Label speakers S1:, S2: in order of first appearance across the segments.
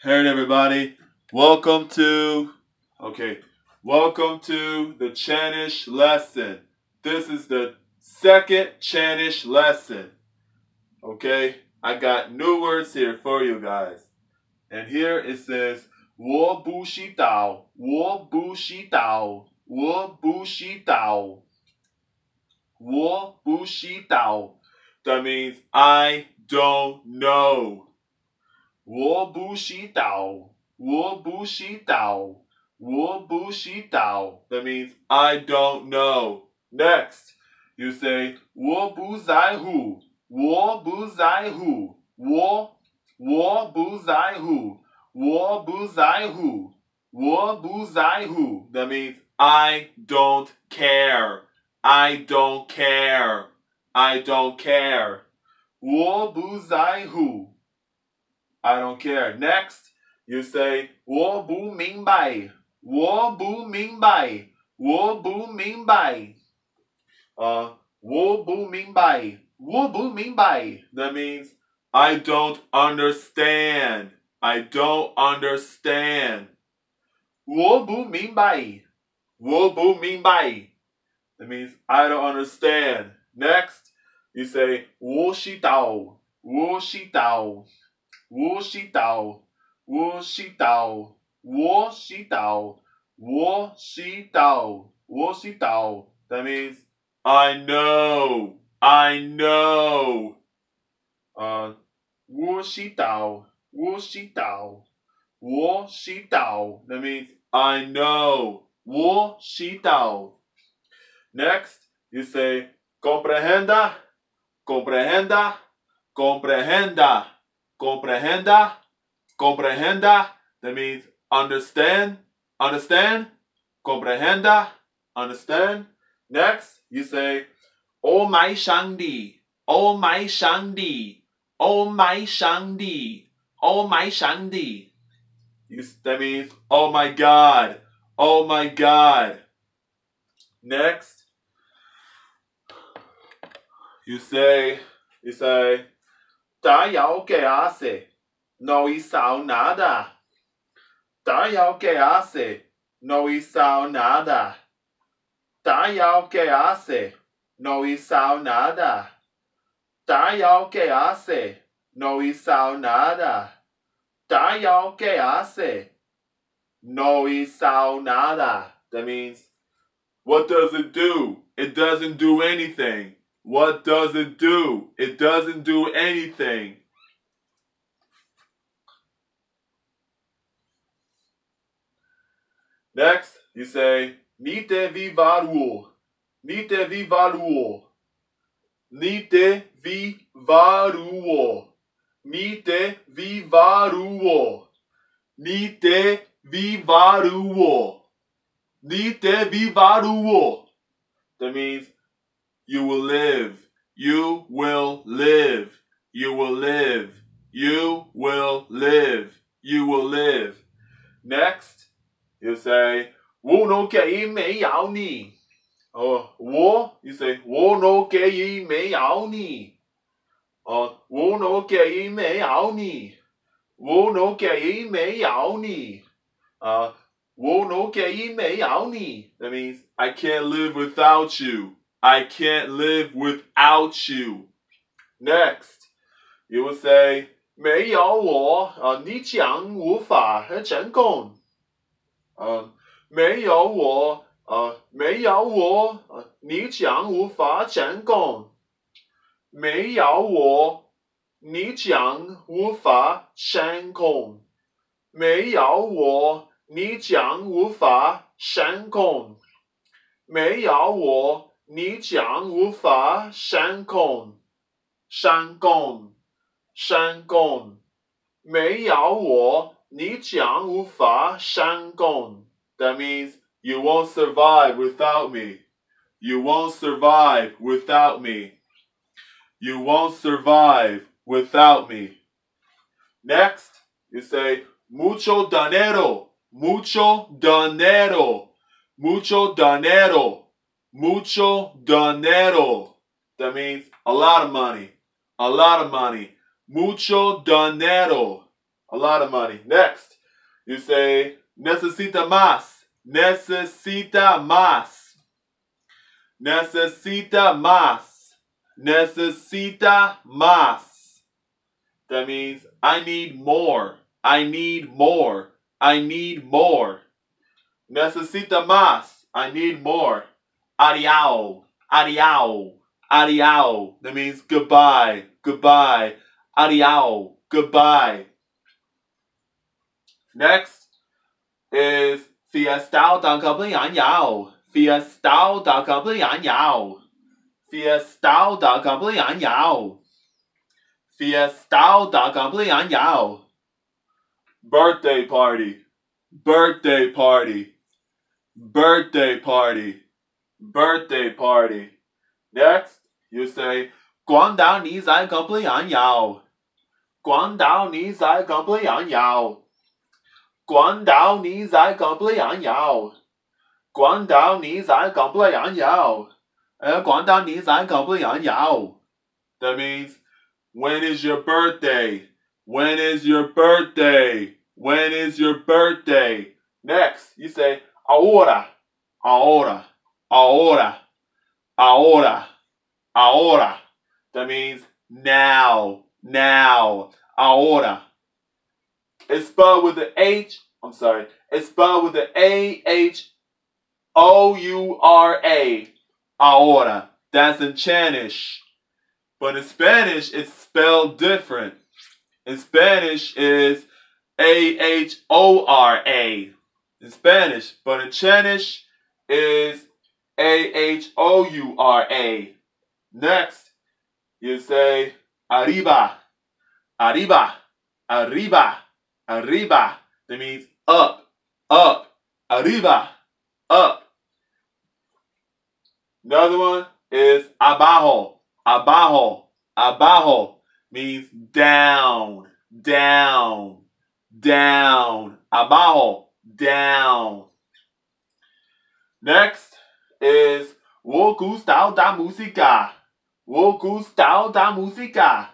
S1: Hey everybody, welcome to okay, welcome to the Chanish lesson. This is the second Chanish lesson. Okay, I got new words here for you guys, and here it says "wo bu shi tao, wo bu shi tao, wo bu shi tao, wo bu shi tao. That means I don't know. 我不知道，我不知道，我不知道. That means I don't know. Next, you say 我不在乎，我不在乎，我我不在乎，我不在乎，我不在乎. That means I don't care. I don't care. I don't care. 我不在乎。 I don't care. Next, you say 我不明白，我不明白，我不明白。Uh, 我不明白，我不明白. That means I don't understand. I don't understand. 我不明白，我不明白. That means I don't understand. Next, you say 我知道，我知道。 我知道，我知道，我知道，我知道，我知道. That means I know, I know. Uh, 我知道，我知道，我知道. That means I know, 我知道. Next, you say comprehenda, comprehenda, comprehenda. Comprehenda, comprehenda. That means understand, understand, comprehenda, understand. Next, you say, Oh my Shangdi, Oh my Shangdi, Oh my Shangdi, Oh my Shangdi. You, that means, Oh my God, Oh my God. Next, you say, you say, Tá que hace? No hizo nada. Tá que hace? No hizo nada. Tá que hace? No hizo nada. Tá que hace? No hizo nada. Tá que hace? No hizo nada. That means, what does it do? It doesn't do anything. What does it do? It doesn't do anything. Next, you say, Nite vivaruo. Nite vivaruo. Nite vivaruo. Nite vivaruo. Nite vivaruo. Nite vivaruo. That means you will live. You will live. You will live. You will live. You will live. Next, you say, 我no que me yao ni. Or 我, you say, 我 no que me yao ni. Or 我 no que me yao ni. 我 no que me yao ni. Uh, 我 no que me yao ni. That means I can't live without you. I can't live without you. Next, you will say, 没有我，呃，你将无法成功。呃，没有我，呃，没有我，呃，你将无法成功。没有我，你将无法成功。没有我，你将无法成功。没有我。你将无法成功，成功，成功。没有我，你将无法成功。That means you won't survive without me. You won't survive without me. You won't survive without me. Next, you say mucho dinero, mucho dinero, mucho dinero. Mucho dinero. That means a lot of money. A lot of money. Mucho dinero. A lot of money. Next, you say necesita más. Necesita más. Necesita más. Necesita más. That means I need more. I need more. I need more. Necesita más. I need more. Adiao. Adiao. Adiao. That means goodbye. Goodbye. Adiao. Goodbye. Next is Fiestao da cumpleaños. Fiestao da cumpleaños. Fiestao da cumpleaños. Fiestao da cumpleaños. Birthday party. Birthday party. Birthday party Birthday party. Next, you say, 广岛你在 cumpleaños. 广岛你在 cumpleaños. 广岛你在 cumpleaños. 广岛你在 cumpleaños. 呃，广岛你在 cumpleaños. That means, when is your birthday? When is your birthday? When is your birthday? Next, you say, ahora, ahora, ahora, ahora, ahora. That means now, now, ahora. It's spelled with the H. I'm sorry. It's spelled with the A H O U R A. Ahora. That's in Spanish. But in Spanish, it's spelled different. In Spanish, is A H O R A. In Spanish, but in Spanish, is A H O U R A. Next, you say arriba, arriba, arriba, arriba. That means up, up, arriba, up. Another one is abajo, abajo, abajo means down, down, down, abajo, down. Next is Wo gustao da música. Wo gustao da música.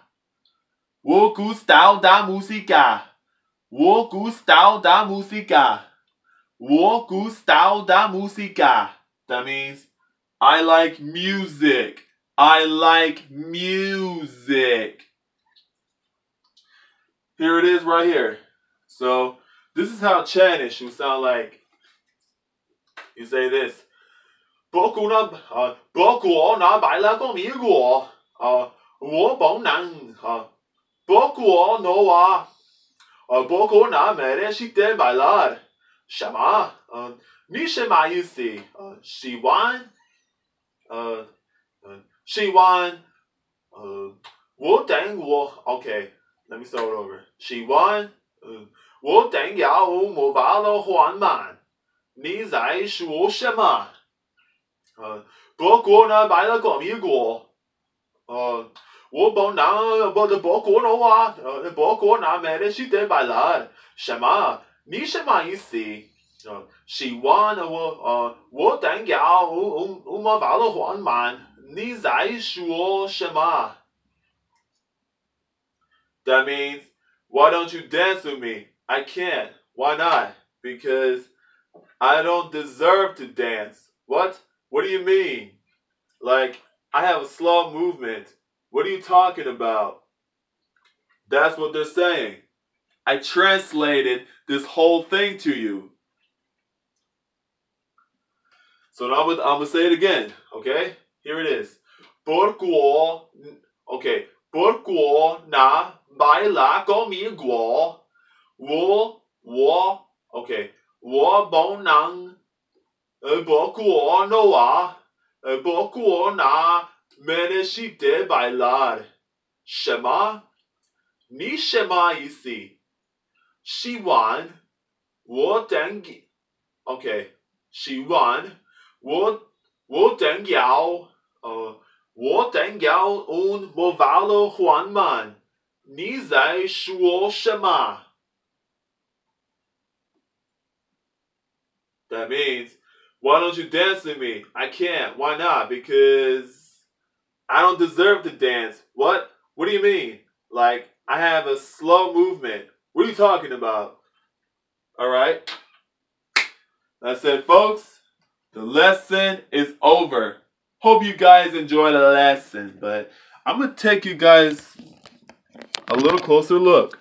S1: Wo gustao da música. Wo gustao da música. Wo gustao da música. That means I like music. I like music. Here it is right here. So this is how Spanish would sound like. You say this 不过呢，啊，不过呢，买了个米果，啊，我不能，啊，不过呢话，啊，不过呢，买的是点买了，什么？嗯，你什么意思？呃，喜欢，呃，呃，喜欢，呃，我等我，OK，let me start over，喜欢，嗯，我等要我把了还满，你在说什么？ 呃，不过呢，买了个米果，呃，我不能不不过的话，呃，不过呢，买的是得买了，什么？你什么意思？呃，喜欢我呃，我等要我我我们把了还满，你在说什么？That means, why don't you dance with me? I can't. Why not? Because I don't deserve to dance. What? What do you mean? Like, I have a slow movement. What are you talking about? That's what they're saying. I translated this whole thing to you. So now I'm going to say it again, okay? Here it is. Por Porque, okay, por porque na baila comigo, wo, wo, okay, wo bonang Boku noa, boku na meneshite bailar. Shema, ni shema isi. Shiwan, wotengi. Okay, Shiwan, wot, wotengyao, uh, wotengyao un movalo Juanman. Ni zai shuo shema. That means why don't you dance with me? I can't. Why not? Because I don't deserve to dance. What? What do you mean? Like, I have a slow movement. What are you talking about? All right. I said, folks, the lesson is over. Hope you guys enjoy the lesson, but I'm going to take you guys a little closer look.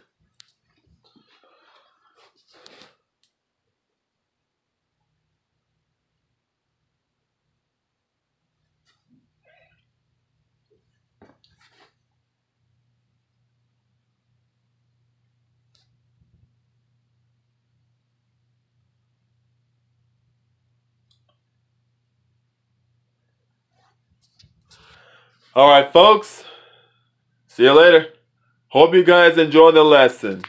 S1: All right, folks. See you later. Hope you guys enjoy the lesson.